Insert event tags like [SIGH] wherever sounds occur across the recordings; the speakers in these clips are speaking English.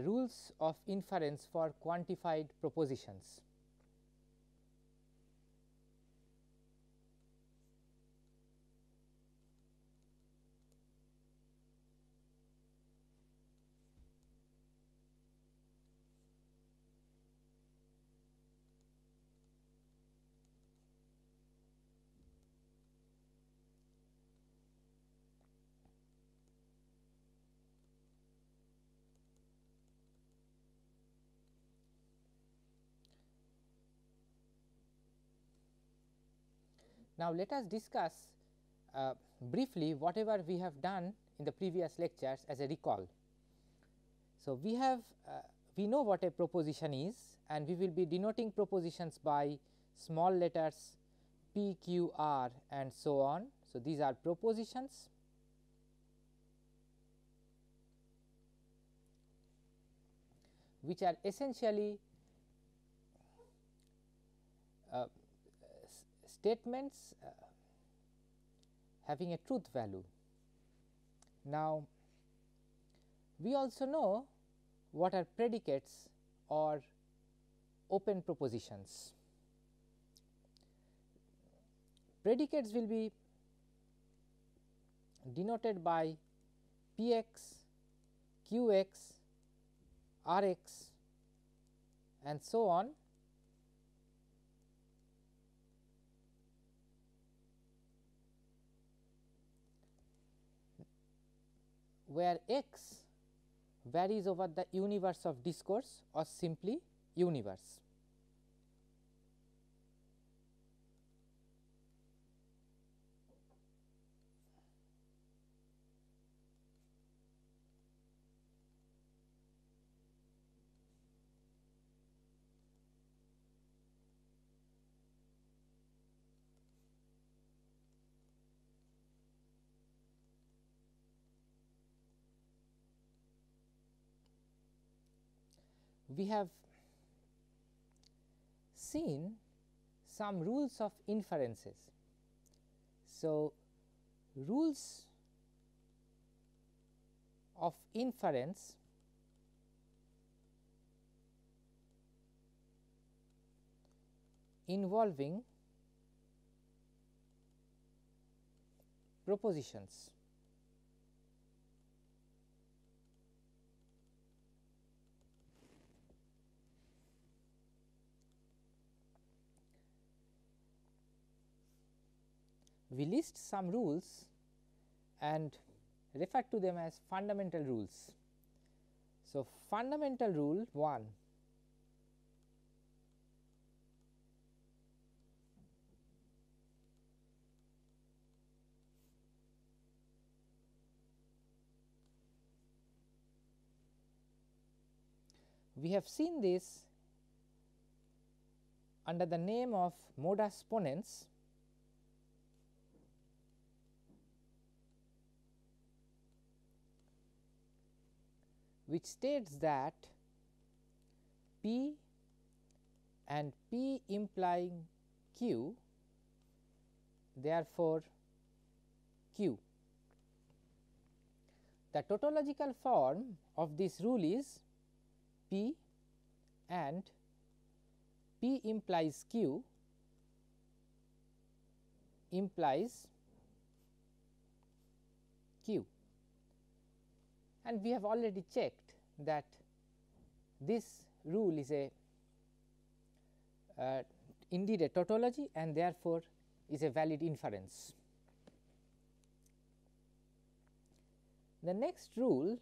rules of inference for quantified propositions. Now, let us discuss uh, briefly whatever we have done in the previous lectures as a recall. So, we have uh, we know what a proposition is and we will be denoting propositions by small letters p, q, r and so on. So, these are propositions. which are essentially uh, statements uh, having a truth value. Now, we also know what are predicates or open propositions. Predicates will be denoted by p x, q x, r x and so on where x varies over the universe of discourse or simply universe. We have seen some rules of inferences. So, rules of inference involving propositions. We list some rules and refer to them as fundamental rules. So, fundamental rule 1 we have seen this under the name of modus ponens which states that P and P implying Q therefore, Q. The tautological form of this rule is P and P implies Q implies Q and we have already checked that this rule is a uh, indeed a tautology and therefore, is a valid inference. The next rule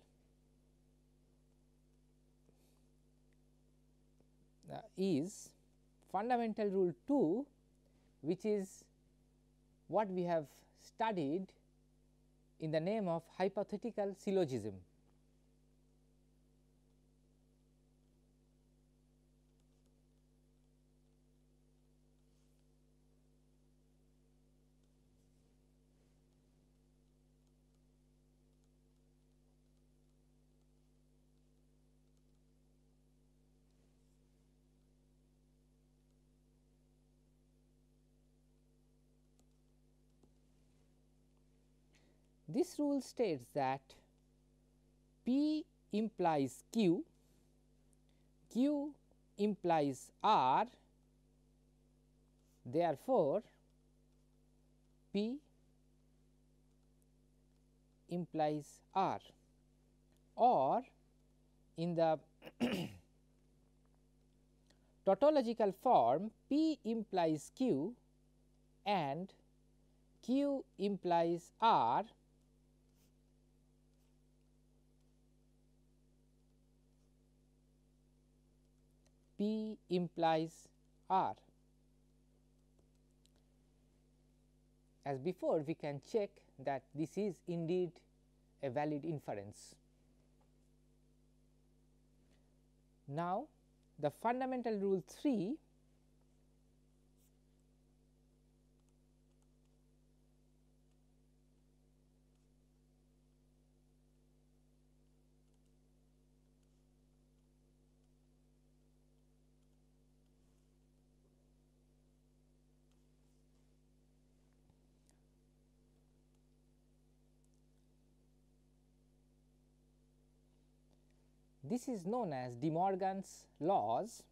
uh, is fundamental rule 2 which is what we have studied in the name of hypothetical syllogism. This rule states that P implies Q, Q implies R, therefore, P implies R. Or in the [COUGHS] tautological form P implies Q and Q implies R P implies R. As before we can check that this is indeed a valid inference. Now, the fundamental rule 3 This is known as De Morgan's laws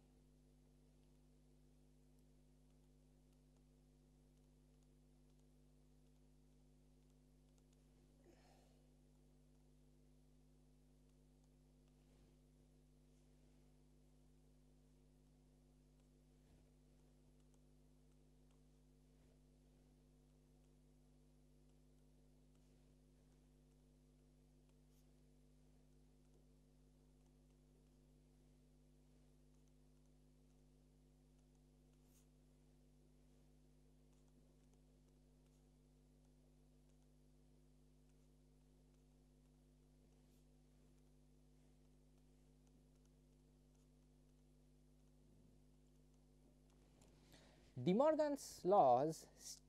De Morgan's laws st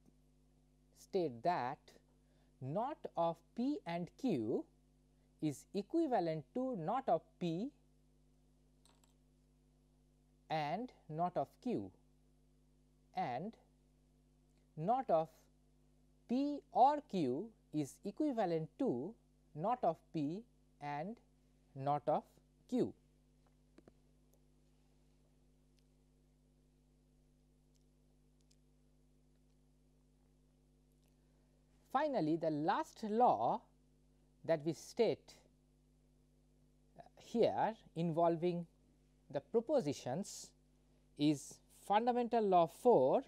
state that not of P and Q is equivalent to not of P and not of Q and not of P or Q is equivalent to not of P and not of Q. Finally, the last law that we state uh, here involving the propositions is fundamental law 4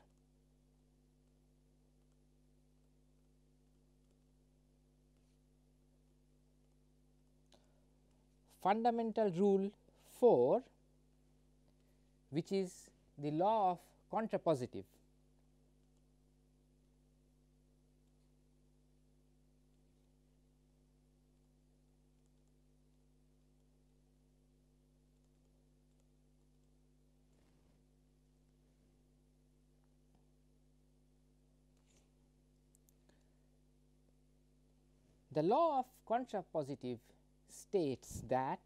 fundamental rule 4 which is the law of contrapositive. The law of contrapositive states that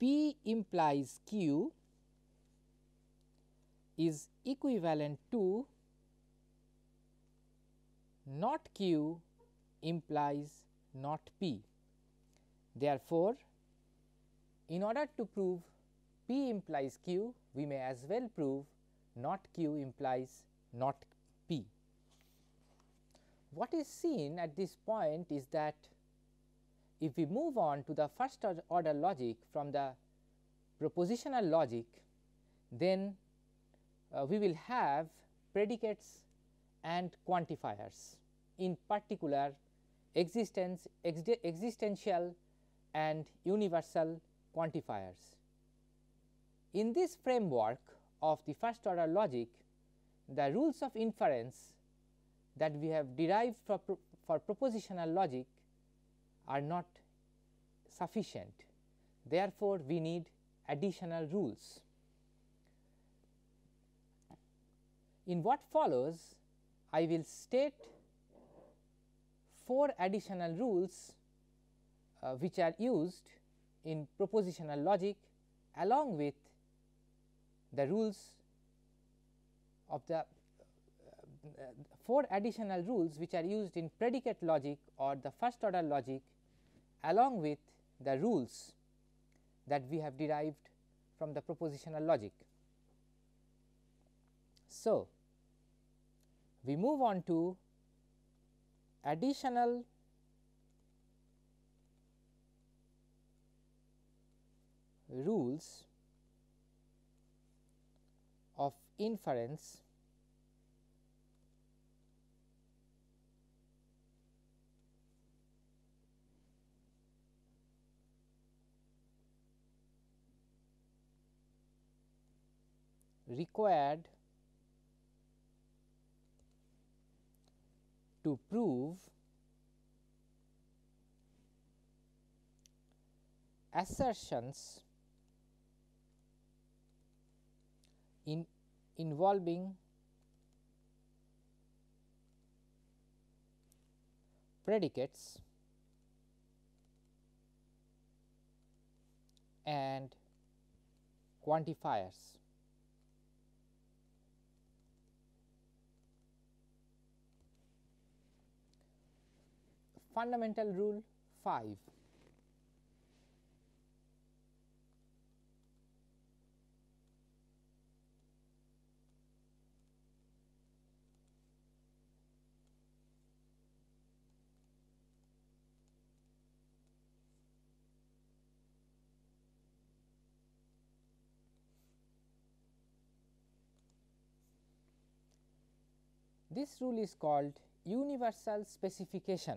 P implies Q is equivalent to not Q implies not P. Therefore, in order to prove P implies Q, we may as well prove not Q implies not. What is seen at this point is that if we move on to the first order logic from the propositional logic, then uh, we will have predicates and quantifiers in particular existence existential and universal quantifiers. In this framework of the first order logic, the rules of inference that we have derived for, pro for propositional logic are not sufficient. Therefore, we need additional rules. In what follows, I will state four additional rules uh, which are used in propositional logic along with the rules of the four additional rules which are used in predicate logic or the first order logic along with the rules that we have derived from the propositional logic. So, we move on to additional rules of inference required to prove assertions in involving predicates and quantifiers. Fundamental rule 5 This rule is called universal specification.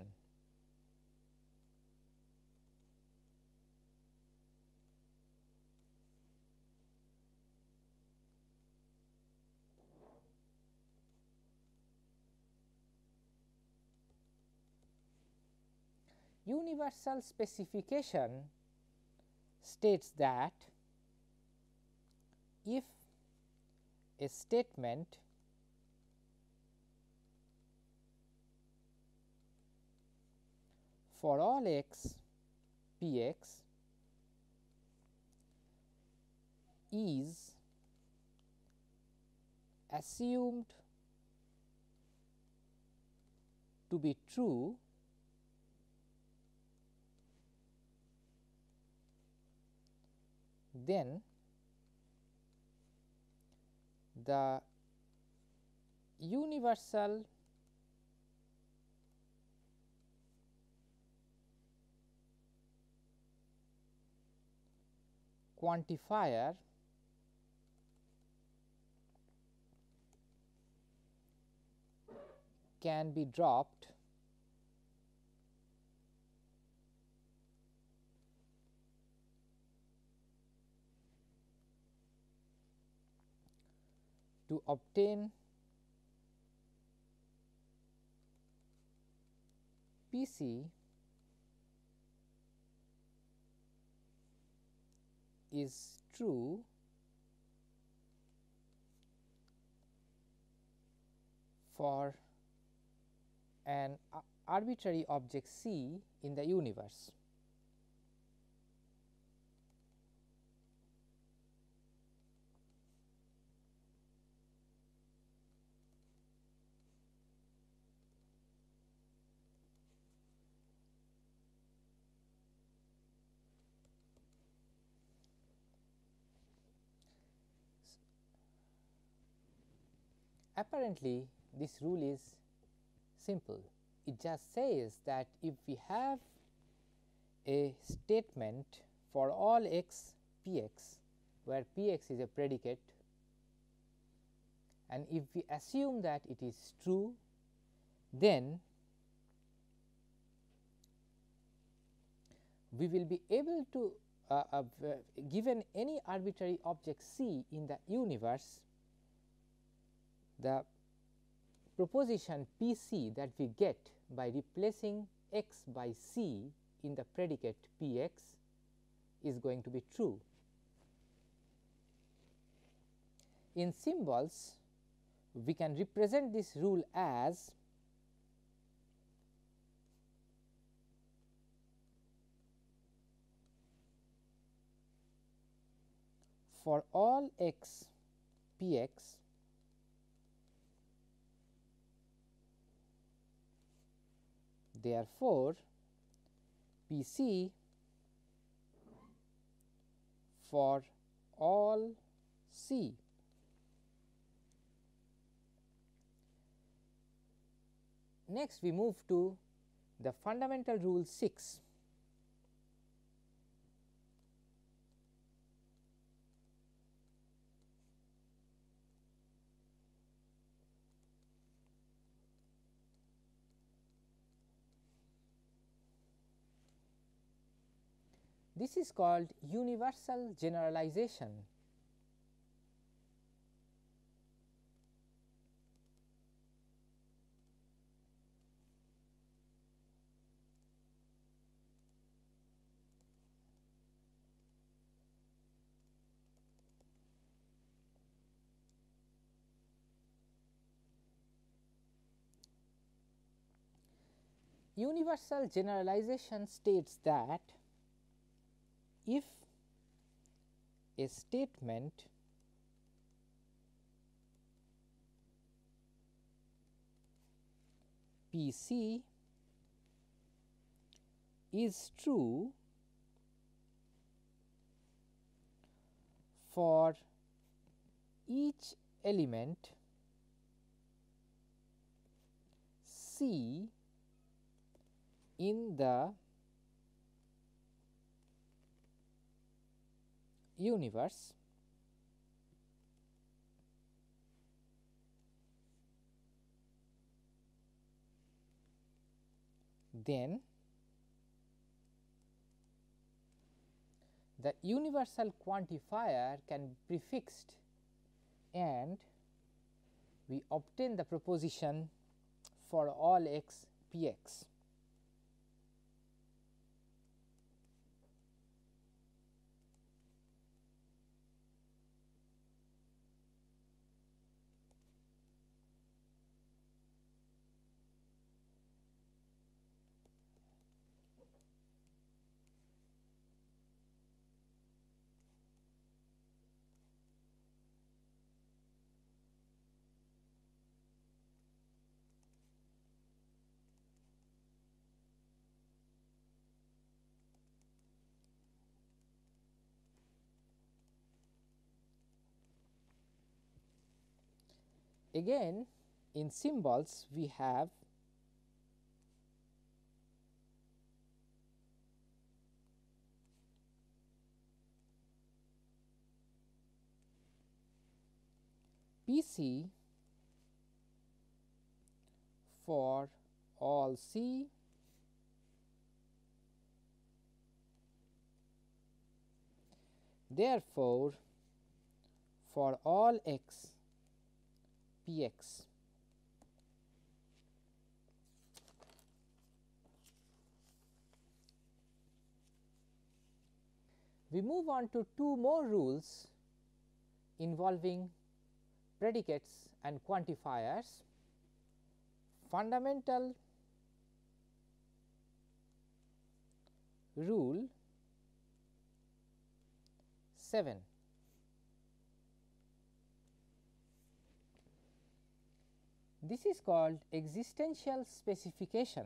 Universal specification states that if a statement for all x p x is assumed to be true then the universal quantifier can be dropped to obtain PC is true for an arbitrary object C in the universe. Apparently, this rule is simple. It just says that if we have a statement for all x px, where p x is a predicate and if we assume that it is true, then we will be able to uh, uh, given any arbitrary object c in the universe the proposition P c that we get by replacing x by c in the predicate P x is going to be true. In symbols, we can represent this rule as for all x p x Therefore, P c for all c. Next, we move to the fundamental rule 6 This is called universal generalization. Universal generalization states that if a statement P c is true for each element C in the universe then the universal quantifier can be prefixed and we obtain the proposition for all x p x. Again in symbols we have PC for all C. Therefore, for all x P x. We move on to two more rules involving predicates and quantifiers. Fundamental rule 7 This is called existential specification.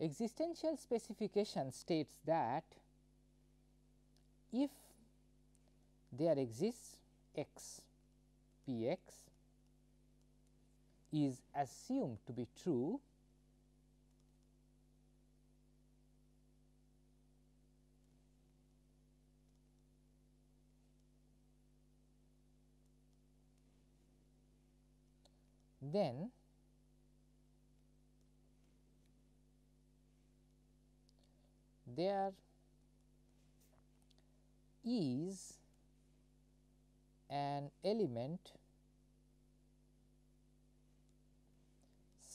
Existential specification states that if there exists x p x is assumed to be true then there is an element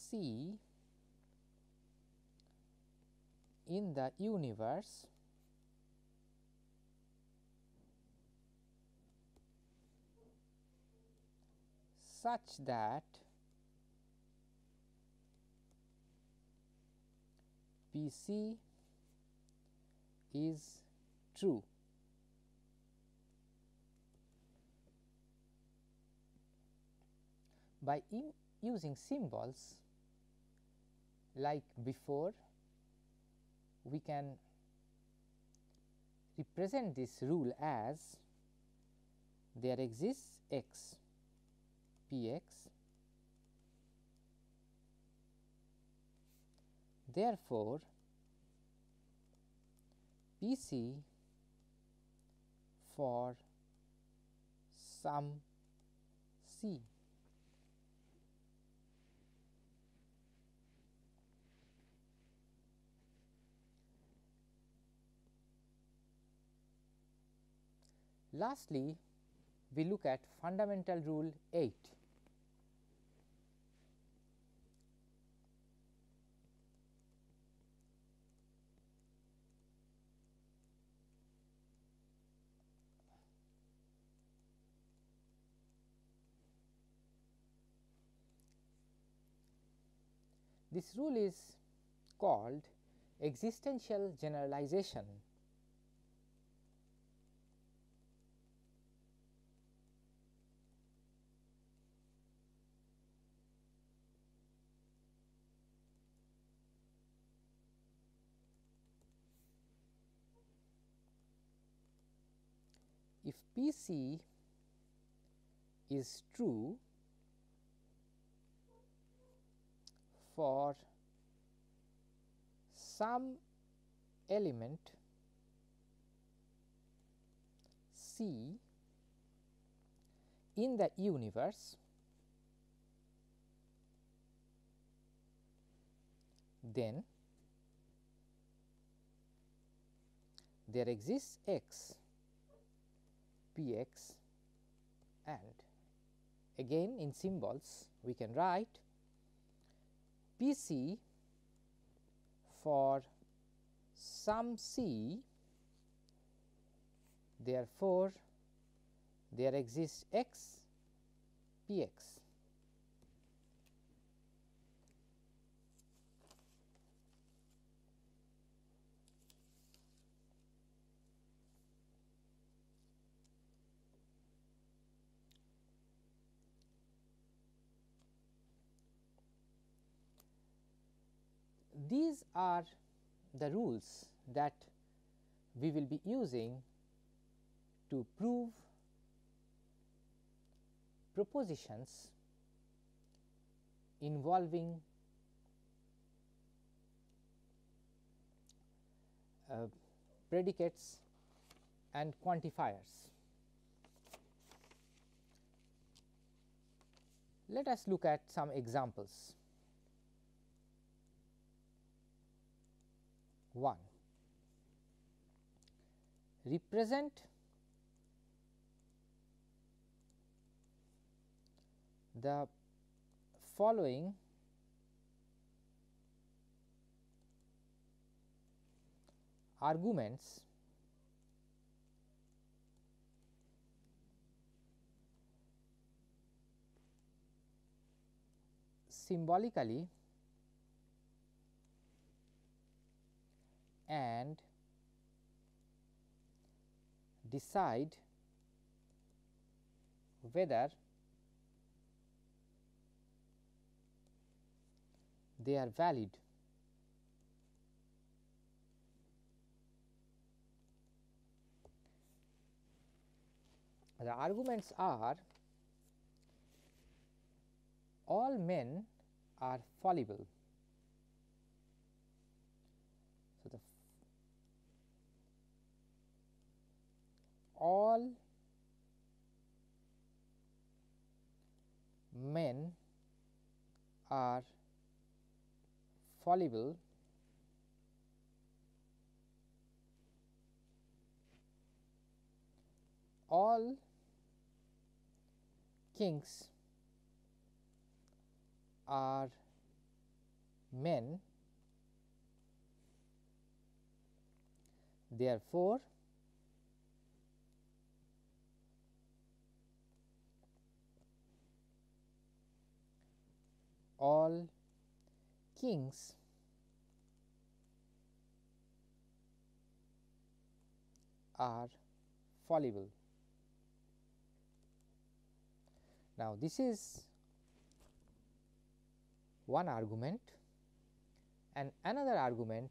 see in the universe such that P c is true. By using symbols like before, we can represent this rule as there exists x p x therefore, P c for some c. Lastly, we look at fundamental rule 8. This rule is called existential generalization P c is true for some element C in the universe, then there exists x p x and again in symbols we can write P c for some c therefore, there exists x p x. These are the rules that we will be using to prove propositions involving uh, predicates and quantifiers. Let us look at some examples. 1. Represent the following arguments symbolically and decide whether they are valid. The arguments are all men are fallible. So, the all men are fallible. All kings are men. Therefore all kings are fallible. Now, this is one argument and another argument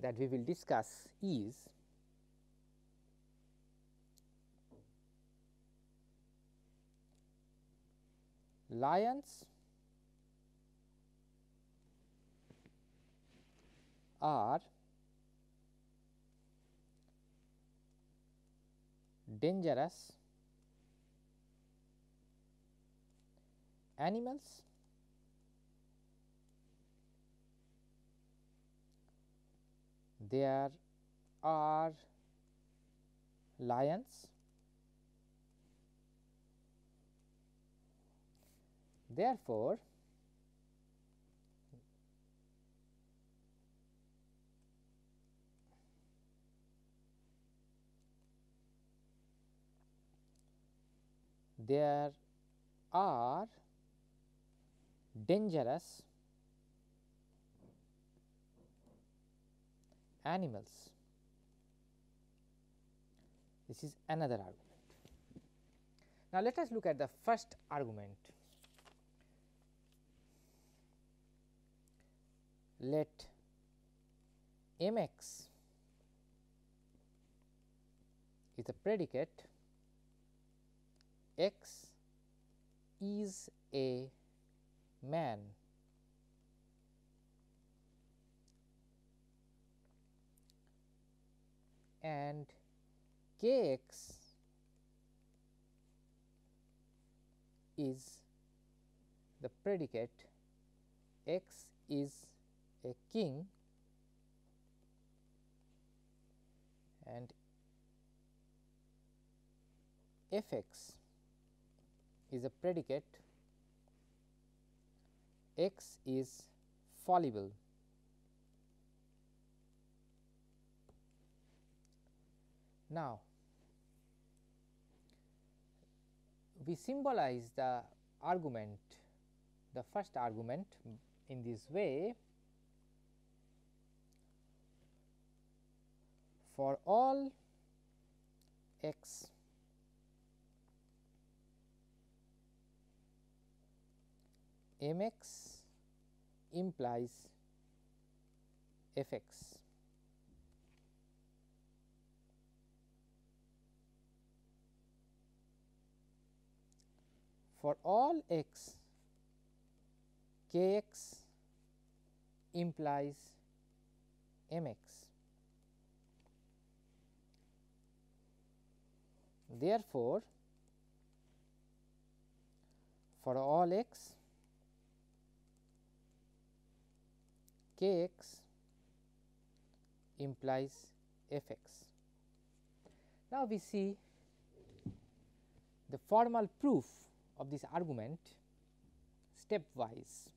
that we will discuss is lions are dangerous animals there are lions therefore there are dangerous animals. This is another argument. Now, let us look at the first argument. Let m x is a predicate x is a man. And k x is the predicate. X is a king. And f x is a predicate x is fallible. Now, we symbolize the argument the first argument in this way for all x m x implies f x. For all x k x implies m x. Therefore, for all x k x implies f x. Now, we see the formal proof of this argument stepwise.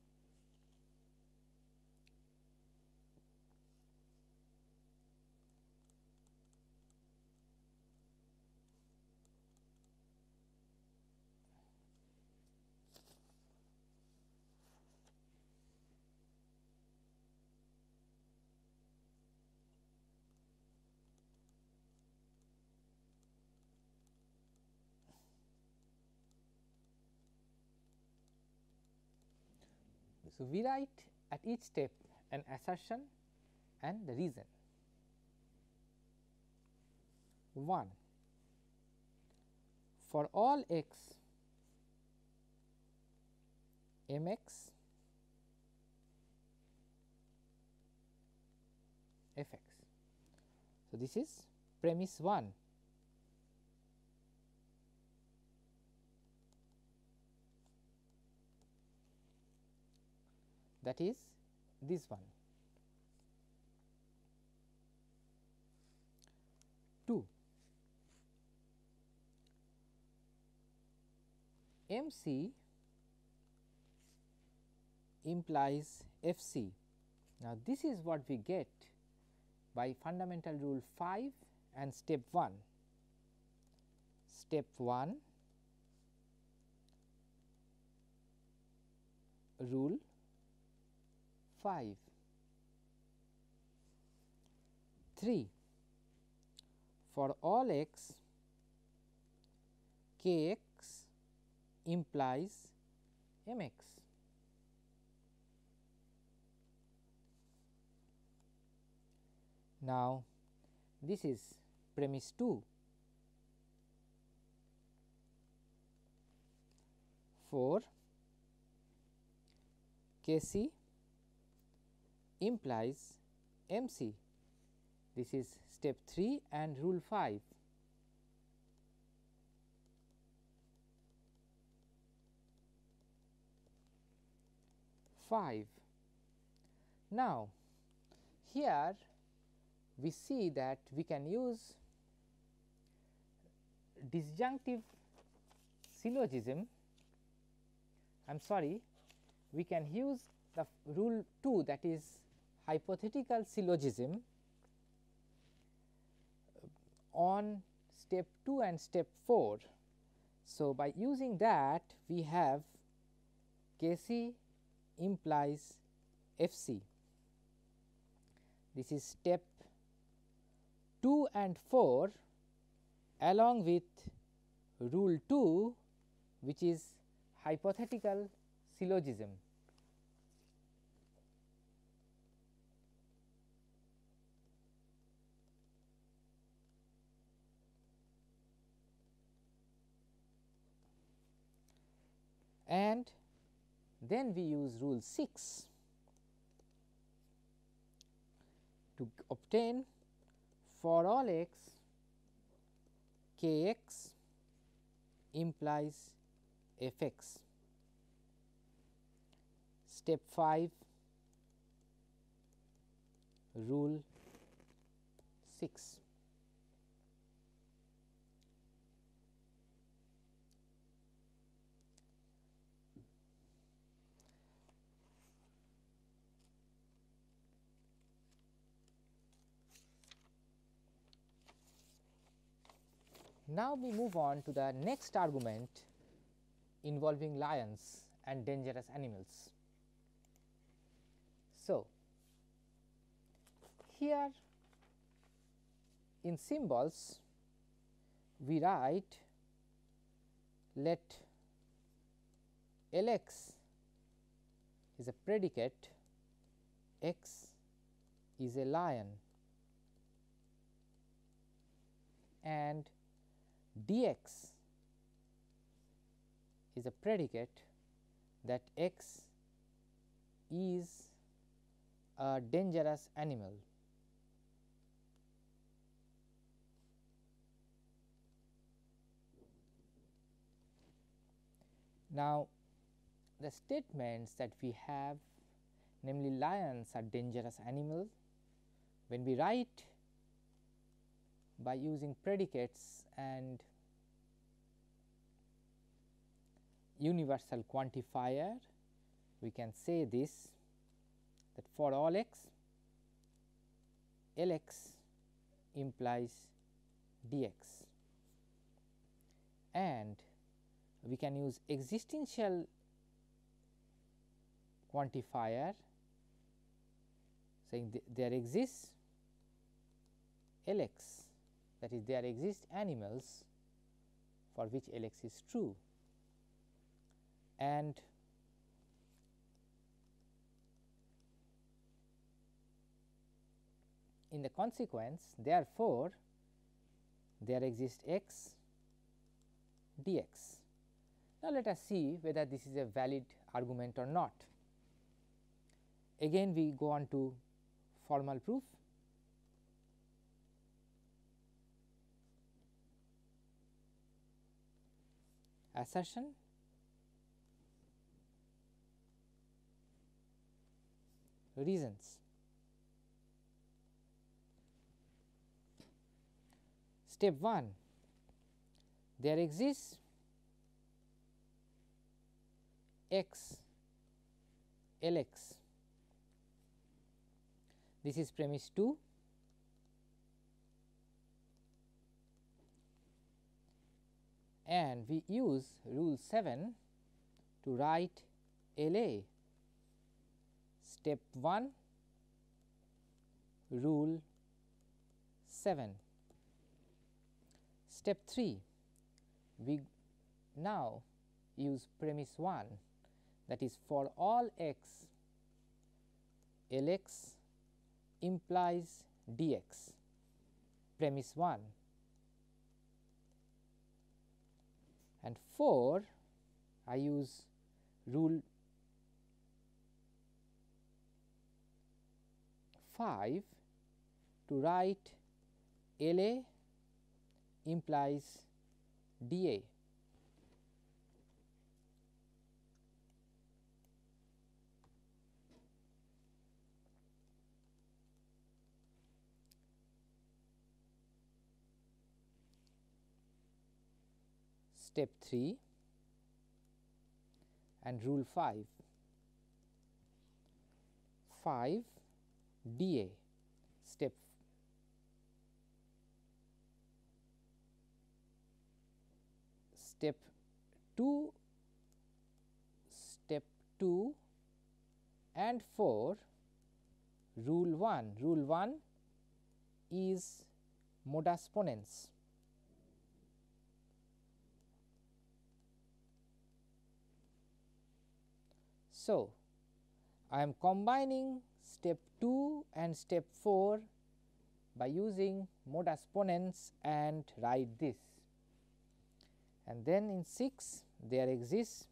So, we write at each step an assertion and the reason. 1 for all x m x f x. So, this is premise 1 that is this one. 2 M c implies F c. Now, this is what we get by fundamental rule 5 and step 1. Step 1 rule 5. 3 for all x k x implies m x. Now, this is premise 2 for K c implies M c. This is step 3 and rule 5. Five. Now, here we see that we can use disjunctive syllogism I am sorry we can use the rule 2 that is hypothetical syllogism uh, on step 2 and step 4. So, by using that we have K c implies F c. This is step 2 and 4 along with rule 2 which is hypothetical syllogism. And then we use rule 6 to obtain for all x k x implies f x. Step 5 rule 6. Now, we move on to the next argument involving lions and dangerous animals. So, here in symbols we write let L x is a predicate x is a lion and dx is a predicate that x is a dangerous animal. Now, the statements that we have namely lions are dangerous animals when we write by using predicates and universal quantifier. We can say this that for all x Lx implies d x. And we can use existential quantifier saying th there exists L x that is there exist animals for which L x is true and in the consequence therefore, there exists x dx. Now, let us see whether this is a valid argument or not. Again we go on to formal proof assertion reasons. Step 1 there exists x L x. This is premise 2 and we use rule 7 to write L A. Step 1 rule 7 Step 3 we now use premise 1 that is for all x Lx implies dx premise 1 and 4 I use rule 5 to write LA implies DA. Step 3 and rule 5 5 DA step step 2 step 2 and 4 rule 1 rule 1 is modus ponens so i am combining step 2 and step 4 by using modus ponens and write this. And then in 6 there exists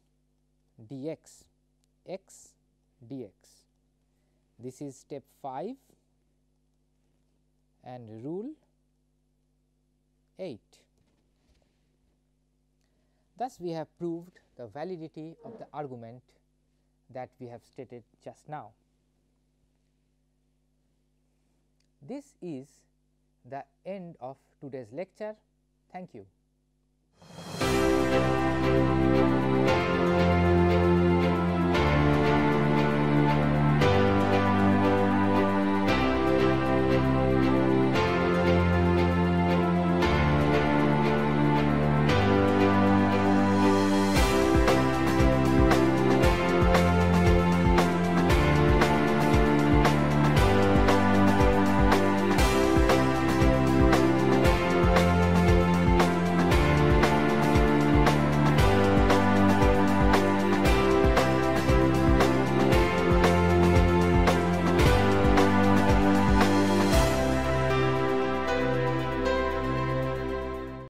dx x dx. This is step 5 and rule 8. Thus, we have proved the validity of the argument that we have stated just now. This is the end of today's lecture. Thank you.